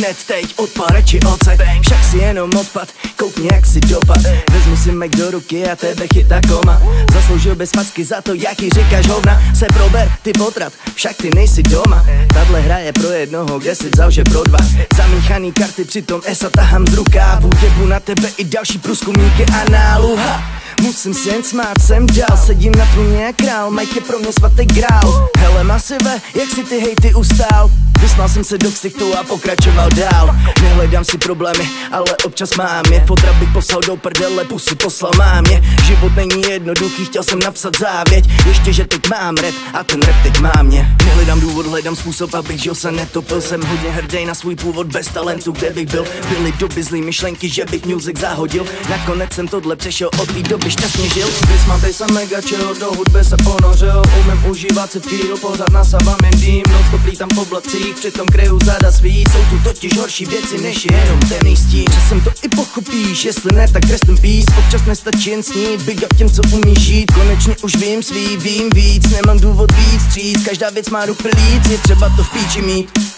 hned teď odpad radši ocet Však si jenom odpad, koukni jak si dopad. Vezmu si mek do ruky a tebe chytá koma. Zasloužil bez facky za to, jaký říkáš hovna. Se prober, ty potrat, však ty nejsi doma. Tadle hra je pro jednoho, kde si vzal, že pro dva. Zamíchaný karty, přitom esa tahám z rukávu. Jebu na tebe i další průzkumníky análu ha! Musím si jen smát, jsem dál Sedím na trůně král, Mike je pro mě svatý grál Hele masive, jak si ty hejty ustál? Vysmál jsem se do ksichtu a pokračoval dál. Nehledám si problémy, ale občas mám je. Fotra bych poslal do prdele, pusy poslal mám je Život není jednoduchý, chtěl jsem napsat závěť. Ještě, že teď mám rap a ten rap teď má mě. Nehledám důvod, hledám způsob, abych žil se netopil. Jsem hodně hrdý na svůj původ, bez talentu, kde bych byl. Byly doby zlý myšlenky, že bych music zahodil. Nakonec jsem tohle přešel od té doby šťastně žil. Vysmatej jsem mega chill, do hudby se ponořil. Umím užívat si feel, pořád nasávám jen dým Noc to plítám po blacích, přitom kryju zada svý Jsou tu totiž horší věci, než je jenom temný stín Časem to i pochopíš, jestli ne, tak rest peace. Občas nestačí jen snít, big up těm, co umí žít. Konečně už vím svý, vím víc, nemám důvod víc stříc Každá věc má ruch líc, je třeba to v píči mít